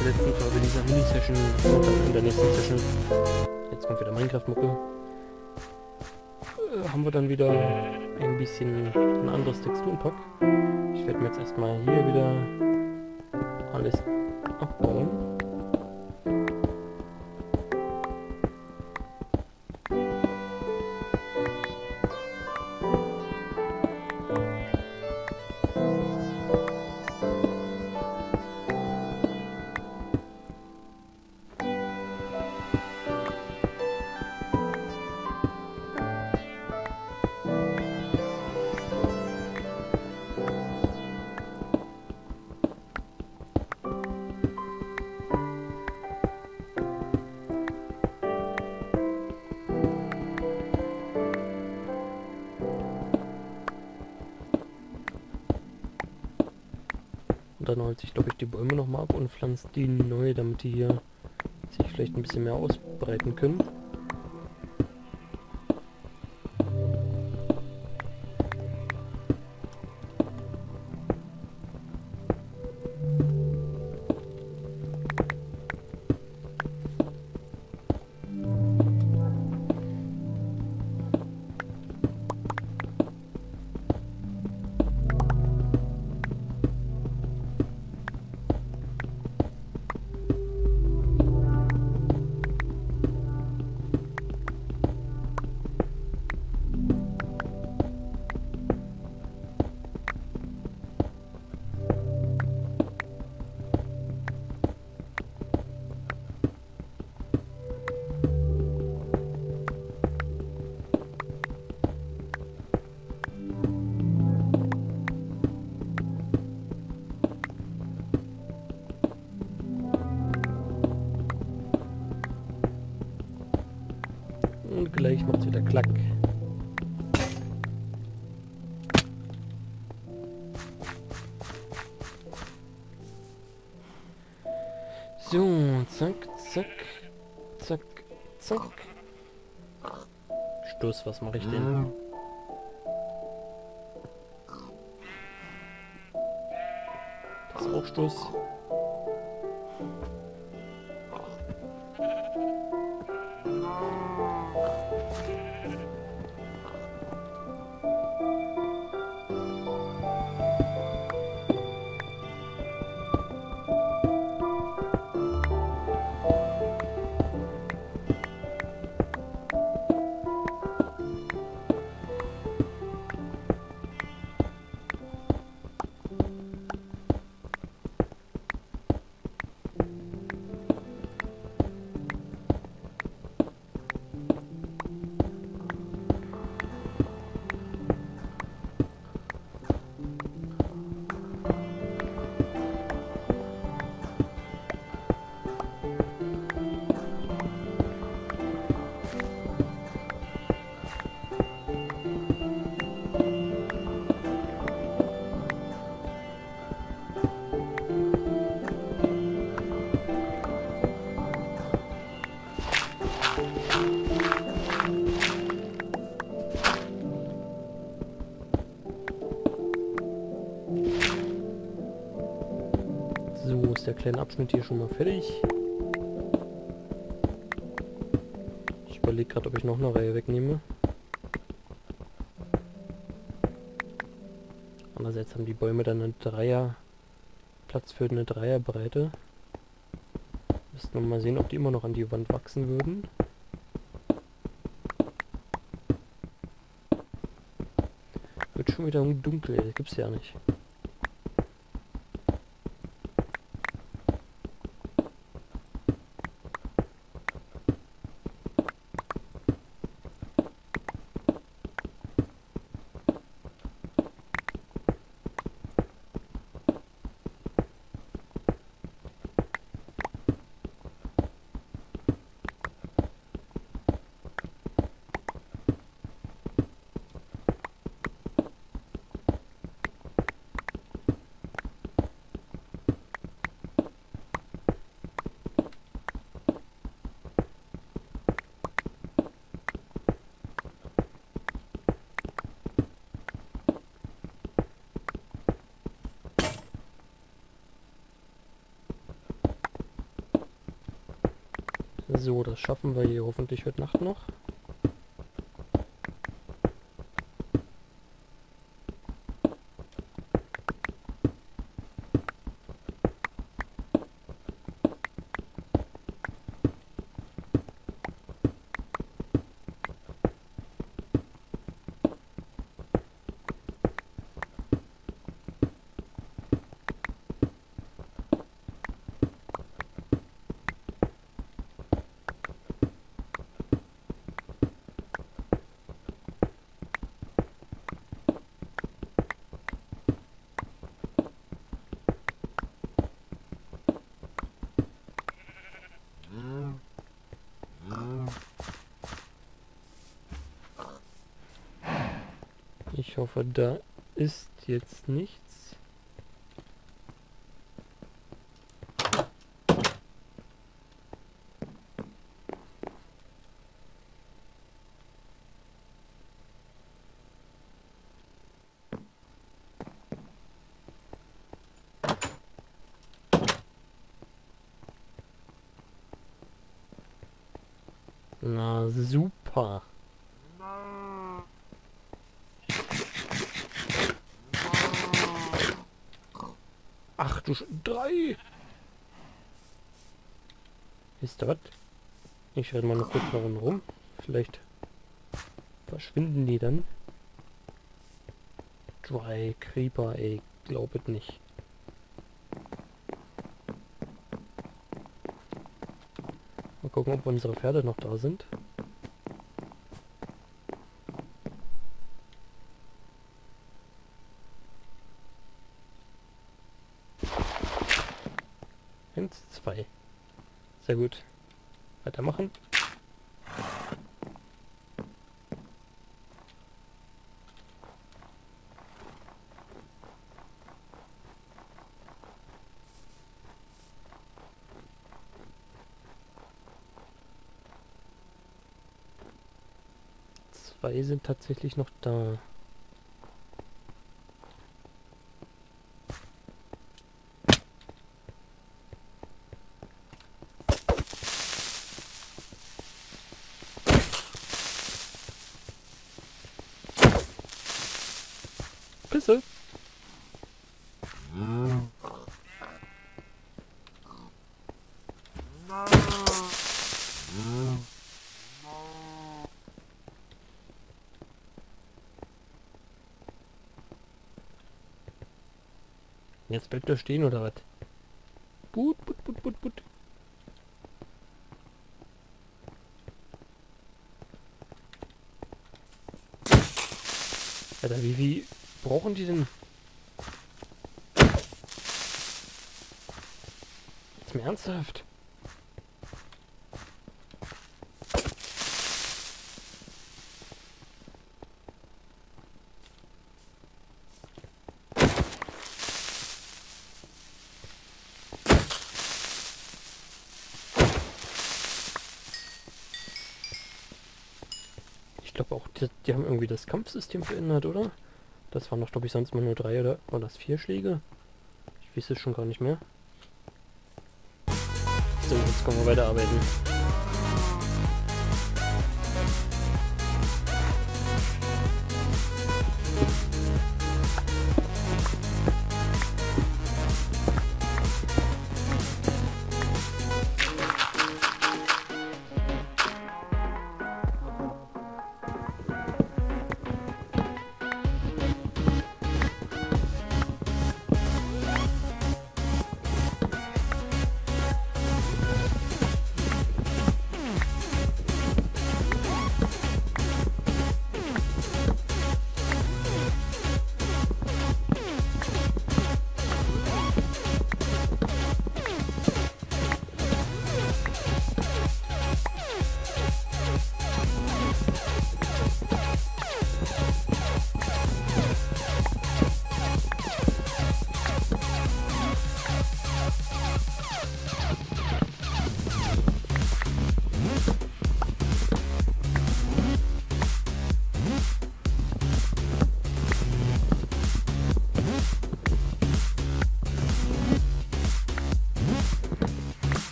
der letzten Folge dieser Mini-Session in der nächsten Session, jetzt kommt wieder Minecraft-Mucke, äh, haben wir dann wieder ein bisschen ein anderes Texturenpack. Ich werde mir jetzt erstmal hier wieder alles abbauen. Dann holt sich, glaube ich, die Bäume nochmal ab und pflanzt die neu, damit die hier sich vielleicht ein bisschen mehr ausbreiten können. Und gleich macht's wieder Klack. So, zack, zack, zack, zack. Stoß, was mache ich denn? Das ist auch Stoß. So, ist der kleine Abschnitt hier schon mal fertig. Ich überlege gerade, ob ich noch eine Reihe wegnehme. Andererseits haben die Bäume dann eine Dreier... Platz für eine Dreierbreite. Müssen wir mal sehen, ob die immer noch an die Wand wachsen würden. Wird schon wieder dunkel, das gibt's ja nicht. So, das schaffen wir hier hoffentlich heute Nacht noch. Ich hoffe, da ist jetzt nichts. Na super. Du Sch drei. Ist das? Ich werde mal noch kurz noch rum. Vielleicht verschwinden die dann. Drei Creeper, ey, glaubet nicht. Mal gucken, ob unsere Pferde noch da sind. Eins, zwei. Sehr gut. Weitermachen. Zwei sind tatsächlich noch da. Jetzt bleibt er stehen oder was? Put, put, put, put, put. Alter, wie, wie brauchen die denn? Jetzt mal ernsthaft. Ich glaube auch, die, die haben irgendwie das Kampfsystem verändert, oder? Das waren doch, glaube ich, sonst mal nur drei oder waren das vier Schläge? Ich weiß es schon gar nicht mehr. Jetzt können wir weiterarbeiten.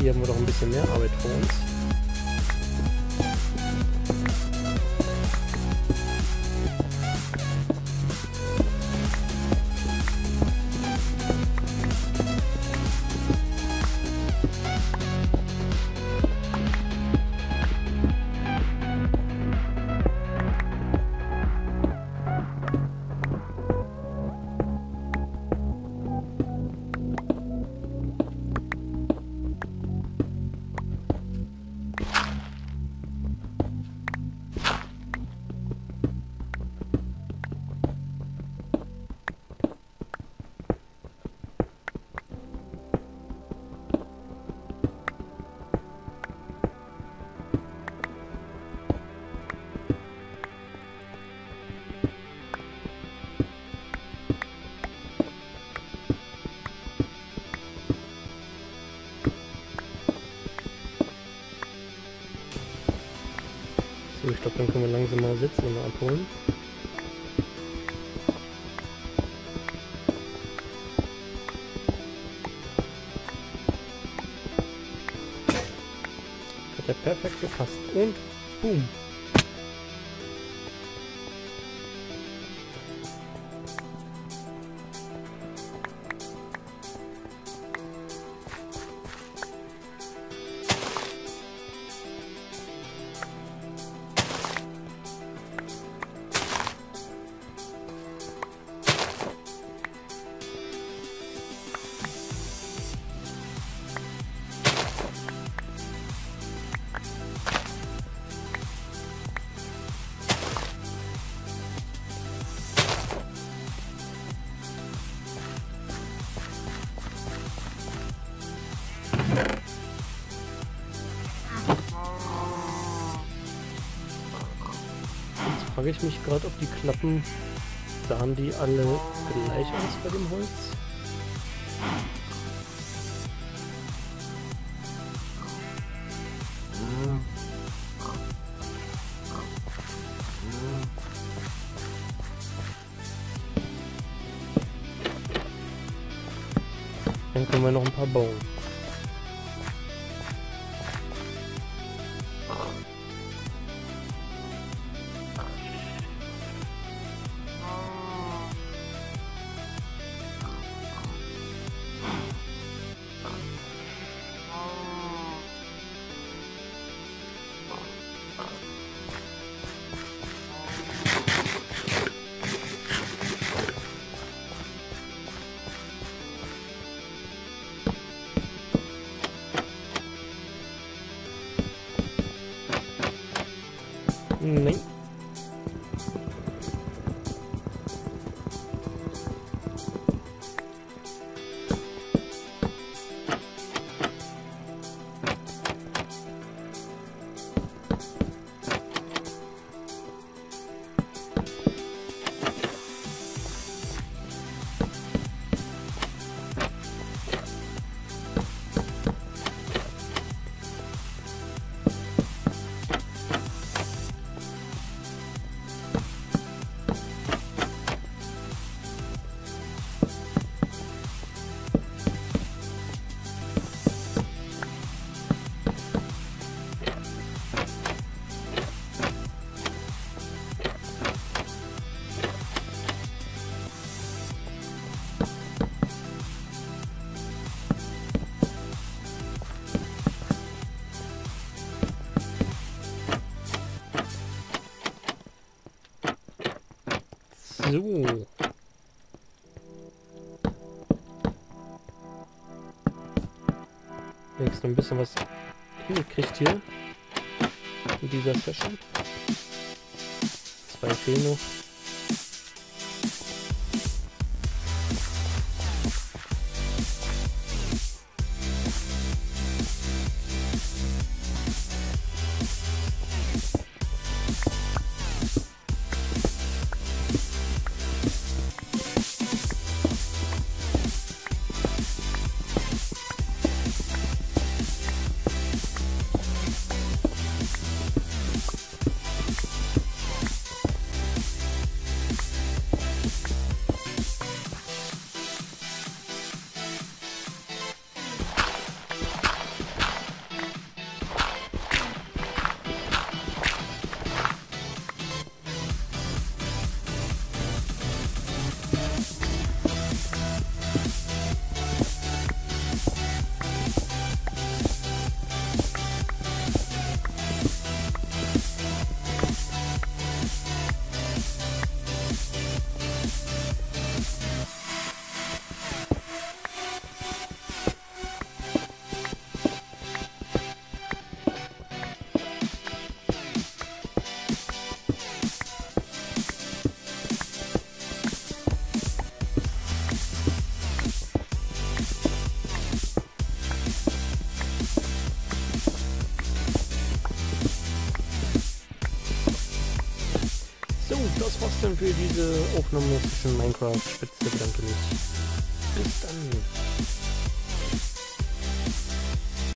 Hier haben wir doch ein bisschen mehr Arbeit vor uns. So, ich glaube, dann können wir langsam mal Sitze mal abholen. Hat er perfekt gepasst. Und boom. Frage ich mich gerade, ob die Klappen, sahen die alle gleich aus bei dem Holz? Dann können wir noch ein paar bauen. nem So. Noch ein bisschen was hingekriegt hier. In dieser Session. Zwei fehlen noch. Für diese Aufnahme zwischen Minecraft Spitze. Bedanke mich. Bis dann.